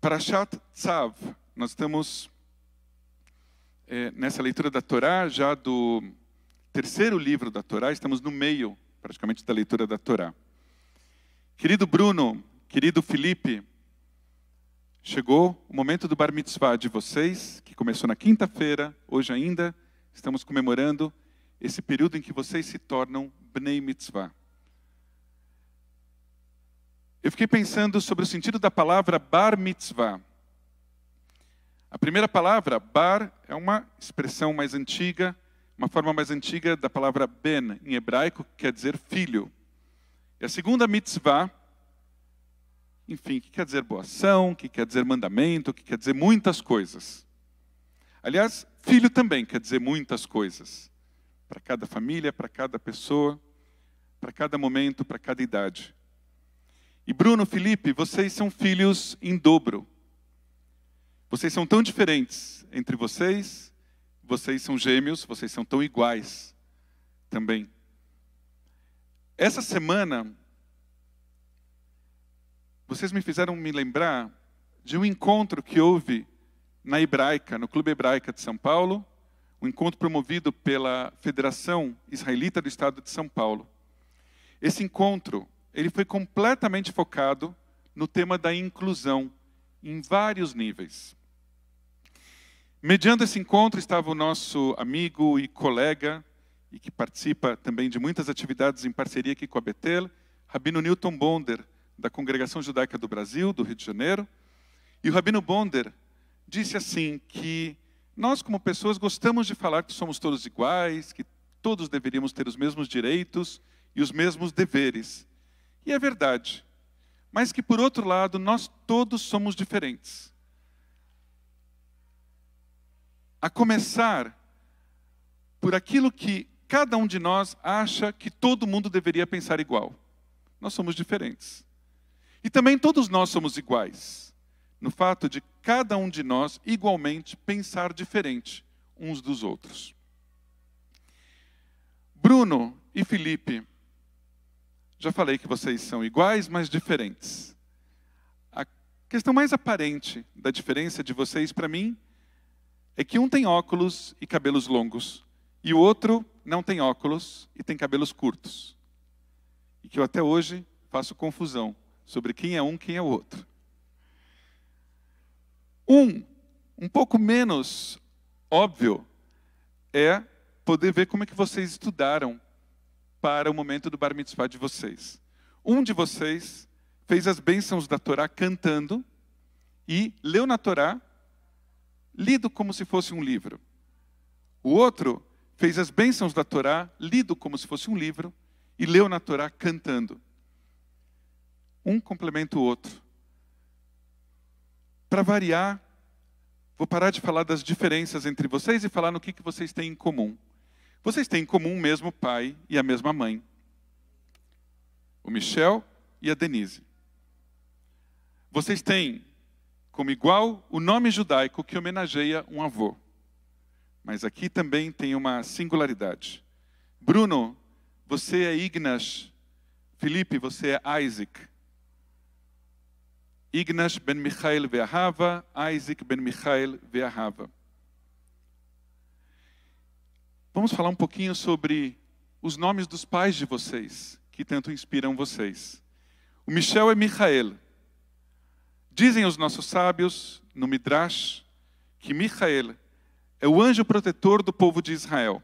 Parashat Tzav, nós estamos é, nessa leitura da Torá, já do terceiro livro da Torá, estamos no meio, praticamente, da leitura da Torá. Querido Bruno, querido Felipe, chegou o momento do Bar Mitzvah de vocês, que começou na quinta-feira, hoje ainda estamos comemorando esse período em que vocês se tornam Bnei Mitzvah. Eu fiquei pensando sobre o sentido da palavra Bar Mitzvah. A primeira palavra, bar, é uma expressão mais antiga, uma forma mais antiga da palavra ben, em hebraico, que quer dizer filho. E a segunda mitzvah, enfim, que quer dizer boa ação, que quer dizer mandamento, que quer dizer muitas coisas. Aliás, filho também quer dizer muitas coisas. Para cada família, para cada pessoa, para cada momento, para cada idade. E Bruno, Felipe, vocês são filhos em dobro. Vocês são tão diferentes entre vocês, vocês são gêmeos, vocês são tão iguais também. Essa semana, vocês me fizeram me lembrar de um encontro que houve na Hebraica, no Clube Hebraica de São Paulo, um encontro promovido pela Federação Israelita do Estado de São Paulo. Esse encontro ele foi completamente focado no tema da inclusão, em vários níveis. Mediando esse encontro estava o nosso amigo e colega, e que participa também de muitas atividades em parceria aqui com a Betel, Rabino Newton Bonder, da Congregação Judaica do Brasil, do Rio de Janeiro. E o Rabino Bonder disse assim que nós como pessoas gostamos de falar que somos todos iguais, que todos deveríamos ter os mesmos direitos e os mesmos deveres. E é verdade. Mas que, por outro lado, nós todos somos diferentes. A começar por aquilo que cada um de nós acha que todo mundo deveria pensar igual. Nós somos diferentes. E também todos nós somos iguais, no fato de cada um de nós igualmente pensar diferente uns dos outros. Bruno e Felipe já falei que vocês são iguais, mas diferentes. A questão mais aparente da diferença de vocês para mim é que um tem óculos e cabelos longos, e o outro não tem óculos e tem cabelos curtos. E que eu até hoje faço confusão sobre quem é um, quem é o outro. Um, um pouco menos óbvio, é poder ver como é que vocês estudaram para o momento do bar mitzvah de vocês. Um de vocês fez as bênçãos da Torá cantando e leu na Torá, lido como se fosse um livro. O outro fez as bênçãos da Torá, lido como se fosse um livro, e leu na Torá cantando. Um complementa o outro. Para variar, vou parar de falar das diferenças entre vocês e falar no que, que vocês têm em comum. Vocês têm em comum o mesmo pai e a mesma mãe. O Michel e a Denise. Vocês têm como igual o nome judaico que homenageia um avô. Mas aqui também tem uma singularidade. Bruno, você é Ignas. Felipe, você é Isaac. Ignas ben Michael ve'ahava, Isaac ben Michael ve'ahava. Vamos falar um pouquinho sobre os nomes dos pais de vocês, que tanto inspiram vocês. O Michel é Michael. Dizem os nossos sábios, no Midrash, que Michael é o anjo protetor do povo de Israel.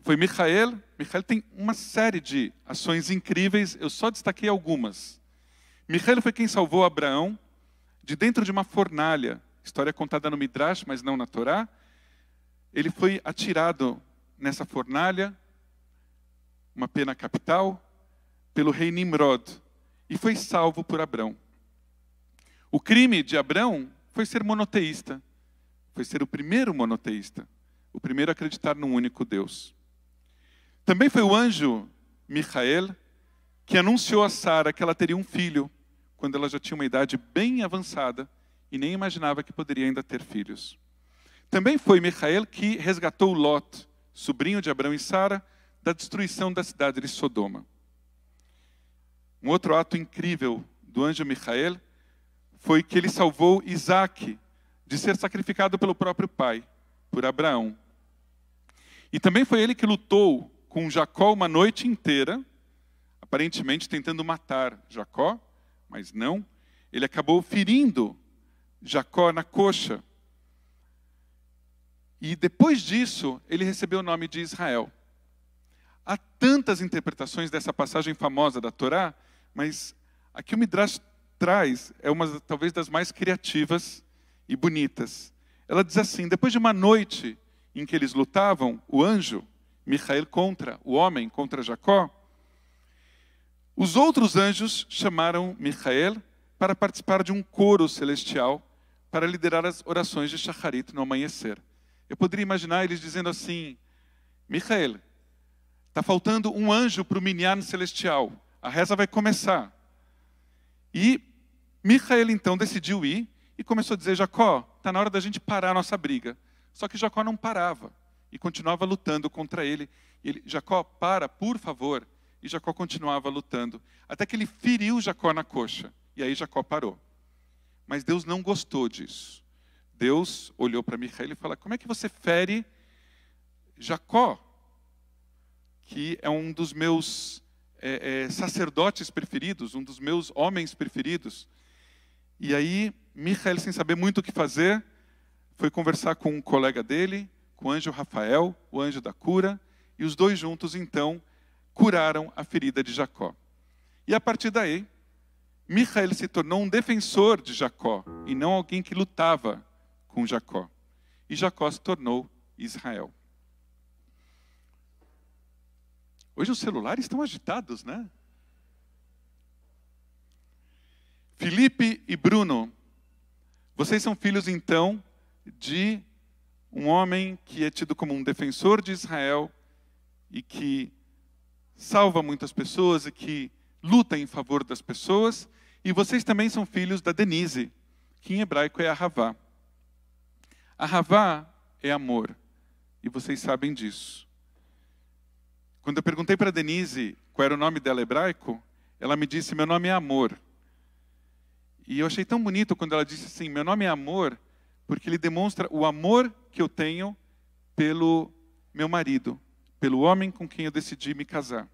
Foi Michael, Michael tem uma série de ações incríveis, eu só destaquei algumas. Michael foi quem salvou Abraão de dentro de uma fornalha, história contada no Midrash, mas não na Torá, ele foi atirado nessa fornalha, uma pena capital, pelo rei Nimrod, e foi salvo por Abrão. O crime de Abrão foi ser monoteísta, foi ser o primeiro monoteísta, o primeiro a acreditar num único Deus. Também foi o anjo Michael que anunciou a Sara que ela teria um filho, quando ela já tinha uma idade bem avançada e nem imaginava que poderia ainda ter filhos. Também foi Micael que resgatou Lot, sobrinho de Abraão e Sara, da destruição da cidade de Sodoma. Um outro ato incrível do anjo Micael foi que ele salvou Isaac de ser sacrificado pelo próprio pai, por Abraão. E também foi ele que lutou com Jacó uma noite inteira, aparentemente tentando matar Jacó, mas não. Ele acabou ferindo Jacó na coxa. E depois disso, ele recebeu o nome de Israel. Há tantas interpretações dessa passagem famosa da Torá, mas a que o Midrash traz é uma talvez das mais criativas e bonitas. Ela diz assim: depois de uma noite em que eles lutavam, o anjo, Michael contra o homem, contra Jacó, os outros anjos chamaram Michael para participar de um coro celestial para liderar as orações de Shacharit no amanhecer. Eu poderia imaginar eles dizendo assim: Michael, Está faltando um anjo para o Minyan celestial. A reza vai começar. E Michael então decidiu ir e começou a dizer: Jacó, está na hora da gente parar a nossa briga. Só que Jacó não parava e continuava lutando contra ele. Ele Jacó, para, por favor. E Jacó continuava lutando. Até que ele feriu Jacó na coxa. E aí Jacó parou. Mas Deus não gostou disso. Deus olhou para Michael e falou: Como é que você fere Jacó? que é um dos meus é, é, sacerdotes preferidos, um dos meus homens preferidos. E aí, Michael, sem saber muito o que fazer, foi conversar com um colega dele, com o anjo Rafael, o anjo da cura, e os dois juntos, então, curaram a ferida de Jacó. E a partir daí, Michael se tornou um defensor de Jacó, e não alguém que lutava com Jacó. E Jacó se tornou Israel. Hoje os celulares estão agitados, né? Felipe e Bruno, vocês são filhos então de um homem que é tido como um defensor de Israel e que salva muitas pessoas e que luta em favor das pessoas, e vocês também são filhos da Denise, que em hebraico é a. A Ravá é amor, e vocês sabem disso. Quando eu perguntei para Denise qual era o nome dela hebraico, ela me disse: Meu nome é Amor. E eu achei tão bonito quando ela disse assim: Meu nome é Amor, porque ele demonstra o amor que eu tenho pelo meu marido, pelo homem com quem eu decidi me casar.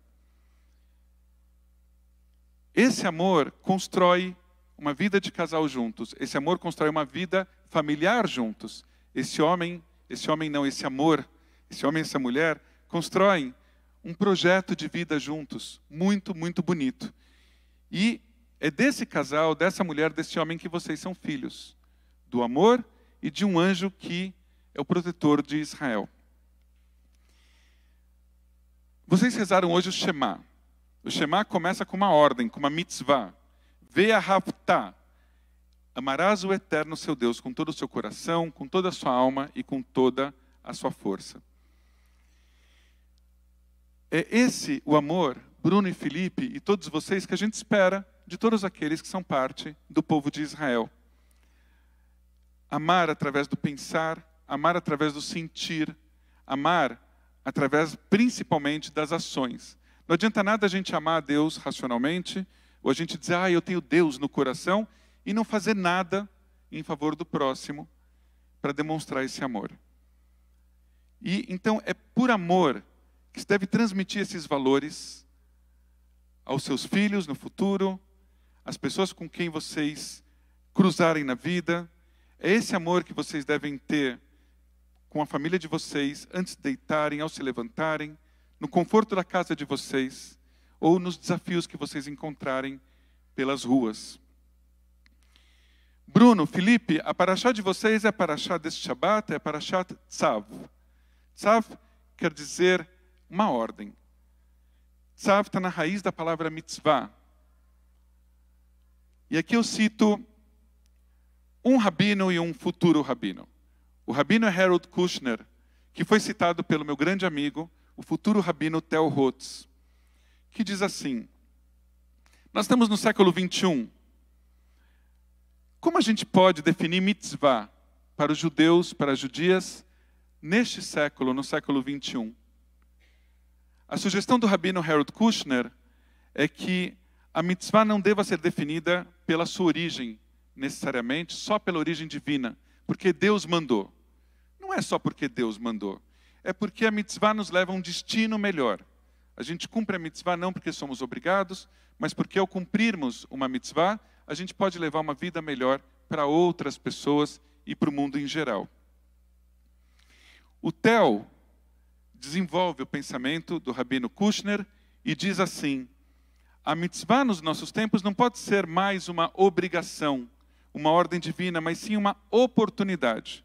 Esse amor constrói uma vida de casal juntos. Esse amor constrói uma vida familiar juntos. Esse homem, esse homem não, esse amor, esse homem e essa mulher constroem um projeto de vida juntos, muito, muito bonito. E é desse casal, dessa mulher, desse homem que vocês são filhos, do amor e de um anjo que é o protetor de Israel. Vocês rezaram hoje o Shema. O Shema começa com uma ordem, com uma mitzvah. Ve'ahavta. Amarás o eterno seu Deus com todo o seu coração, com toda a sua alma e com toda a sua força. É esse o amor, Bruno e Felipe e todos vocês, que a gente espera de todos aqueles que são parte do povo de Israel. Amar através do pensar, amar através do sentir, amar através principalmente das ações. Não adianta nada a gente amar a Deus racionalmente, ou a gente dizer, ah, eu tenho Deus no coração, e não fazer nada em favor do próximo para demonstrar esse amor. E então é por amor que você deve transmitir esses valores aos seus filhos no futuro, às pessoas com quem vocês cruzarem na vida. É esse amor que vocês devem ter com a família de vocês antes de deitarem, ao se levantarem, no conforto da casa de vocês ou nos desafios que vocês encontrarem pelas ruas. Bruno, Felipe, a paraxá de vocês é a paraxá deste Shabat, é a paraxá Tzav. Tzav quer dizer uma ordem. Tzav está na raiz da palavra mitzvah. E aqui eu cito um rabino e um futuro rabino. O rabino é Harold Kushner, que foi citado pelo meu grande amigo, o futuro rabino Theo Rotz, que diz assim: Nós estamos no século 21. Como a gente pode definir mitzvah para os judeus, para as judias, neste século, no século 21? A sugestão do rabino Harold Kushner é que a mitzvah não deva ser definida pela sua origem, necessariamente só pela origem divina, porque Deus mandou. Não é só porque Deus mandou, é porque a mitzvah nos leva a um destino melhor. A gente cumpre a mitzvah não porque somos obrigados, mas porque ao cumprirmos uma mitzvah, a gente pode levar uma vida melhor para outras pessoas e para o mundo em geral. O Theo desenvolve o pensamento do Rabino Kushner e diz assim: a mitzvah nos nossos tempos não pode ser mais uma obrigação, uma ordem divina, mas sim uma oportunidade.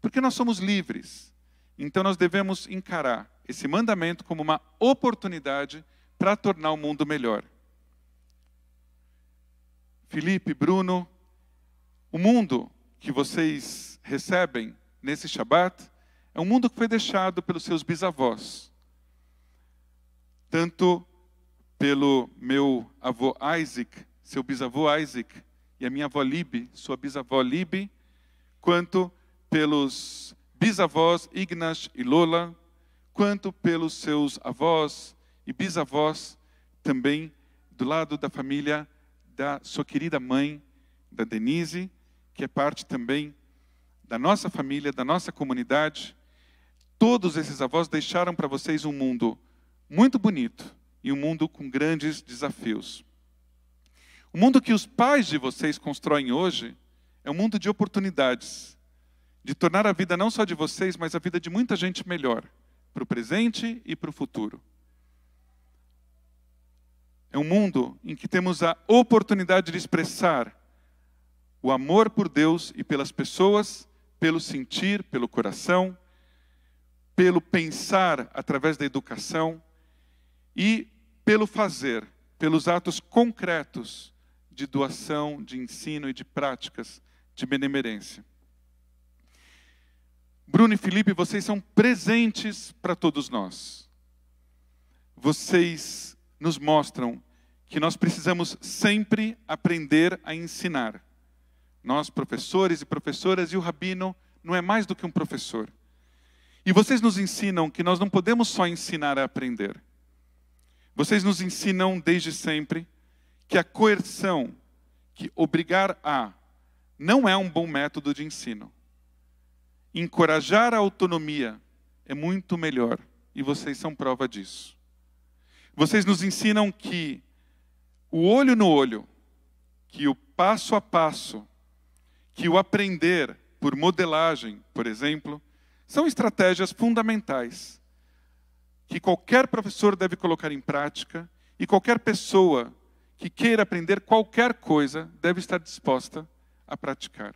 Porque nós somos livres. Então nós devemos encarar esse mandamento como uma oportunidade para tornar o mundo melhor. Felipe, Bruno, o mundo que vocês recebem nesse Shabat é um mundo que foi deixado pelos seus bisavós. Tanto pelo meu avô Isaac, seu bisavô Isaac, e a minha avó Libe, sua bisavó Libe, quanto pelos bisavós Ignash e Lola, quanto pelos seus avós e bisavós também do lado da família da sua querida mãe, da Denise, que é parte também da nossa família, da nossa comunidade. Todos esses avós deixaram para vocês um mundo muito bonito, e um mundo com grandes desafios. O mundo que os pais de vocês constroem hoje é um mundo de oportunidades, de tornar a vida não só de vocês, mas a vida de muita gente melhor, para o presente e para o futuro. É um mundo em que temos a oportunidade de expressar o amor por Deus e pelas pessoas, pelo sentir, pelo coração, pelo pensar através da educação, e pelo fazer, pelos atos concretos de doação, de ensino e de práticas de benemerência. Bruno e Felipe, vocês são presentes para todos nós. Vocês nos mostram que nós precisamos sempre aprender a ensinar. Nós, professores e professoras, e o rabino não é mais do que um professor. E vocês nos ensinam que nós não podemos só ensinar a aprender. Vocês nos ensinam desde sempre que a coerção, que obrigar a, não é um bom método de ensino. Encorajar a autonomia é muito melhor e vocês são prova disso. Vocês nos ensinam que o olho no olho, que o passo a passo, que o aprender por modelagem, por exemplo, são estratégias fundamentais que qualquer professor deve colocar em prática e qualquer pessoa que queira aprender qualquer coisa deve estar disposta a praticar.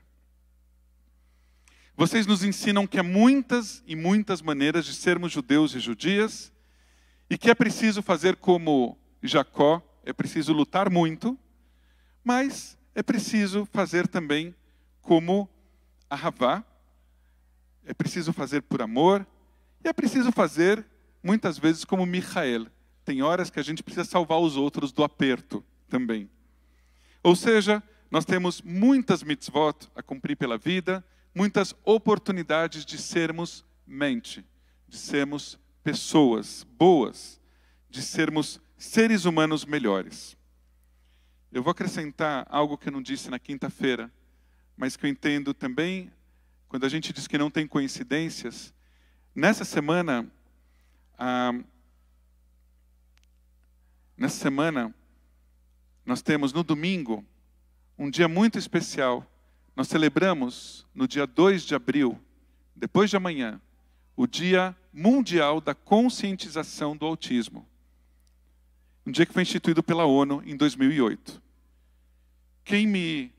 Vocês nos ensinam que há muitas e muitas maneiras de sermos judeus e judias e que é preciso fazer como Jacó, é preciso lutar muito, mas é preciso fazer também como a Ravá, é preciso fazer por amor e é preciso fazer muitas vezes como Michael. Tem horas que a gente precisa salvar os outros do aperto também. Ou seja, nós temos muitas mitzvot a cumprir pela vida, muitas oportunidades de sermos mente, de sermos pessoas boas, de sermos seres humanos melhores. Eu vou acrescentar algo que eu não disse na quinta-feira, mas que eu entendo também, quando a gente diz que não tem coincidências. Nessa semana, ah, nessa semana, nós temos no domingo um dia muito especial. Nós celebramos no dia 2 de abril, depois de amanhã, o Dia Mundial da Conscientização do Autismo. Um dia que foi instituído pela ONU em 2008. Quem me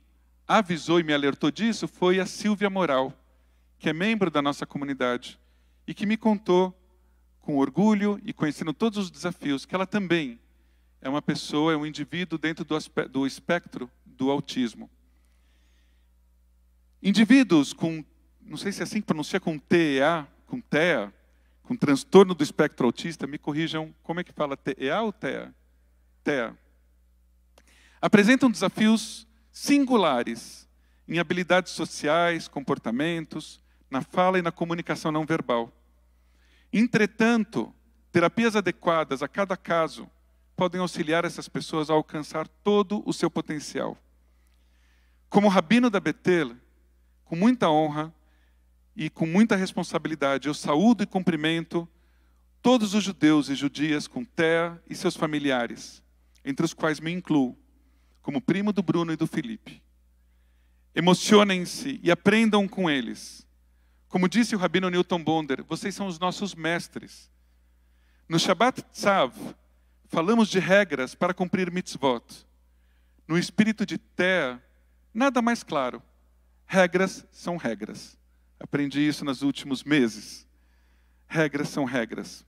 avisou e me alertou disso foi a Silvia Moral, que é membro da nossa comunidade e que me contou com orgulho e conhecendo todos os desafios, que ela também é uma pessoa, é um indivíduo dentro do, do espectro do autismo. Indivíduos com, não sei se é assim que pronuncia, com TEA, com TEA, com transtorno do espectro autista, me corrijam, como é que fala, TEA ou TEA? TEA. Apresentam desafios singulares em habilidades sociais, comportamentos, na fala e na comunicação não verbal. Entretanto, terapias adequadas a cada caso podem auxiliar essas pessoas a alcançar todo o seu potencial. Como rabino da Betel, com muita honra e com muita responsabilidade, eu saúdo e cumprimento todos os judeus e judias com Tea e seus familiares, entre os quais me incluo, como primo do Bruno e do Felipe. Emocionem-se e aprendam com eles. Como disse o rabino Newton Bonder, vocês são os nossos mestres. No Shabbat Tzav, falamos de regras para cumprir mitzvot. No espírito de Tea, nada mais claro. Regras são regras. Aprendi isso nos últimos meses. Regras são regras.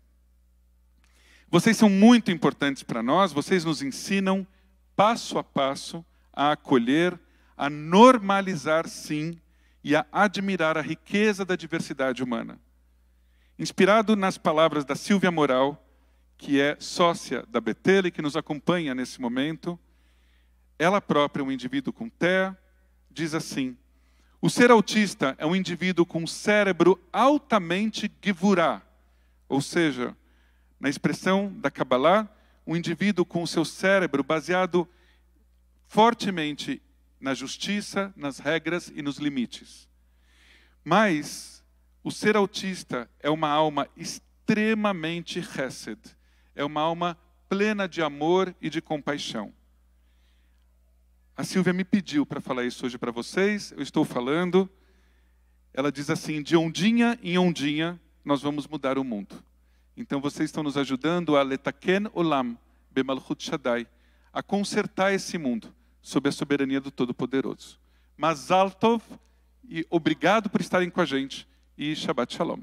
Vocês são muito importantes para nós, vocês nos ensinam passo a passo a acolher, a normalizar sim e a admirar a riqueza da diversidade humana. Inspirado nas palavras da Silvia Moral, que é sócia da Betele, que nos acompanha nesse momento, ela própria, um indivíduo com TEA, diz assim: o ser autista é um indivíduo com um cérebro altamente givurá, ou seja, na expressão da Kabbalah, um indivíduo com o seu cérebro baseado fortemente na justiça, nas regras e nos limites. Mas o ser autista é uma alma extremamente chesed, é uma alma plena de amor e de compaixão. A Silvia me pediu para falar isso hoje para vocês, eu estou falando. Ela diz assim: de ondinha em ondinha, nós vamos mudar o mundo. Então vocês estão nos ajudando a letaken olam bemalchut shaddai, a consertar esse mundo sob a soberania do Todo-Poderoso. Mas Altov e obrigado por estarem com a gente e Shabbat Shalom.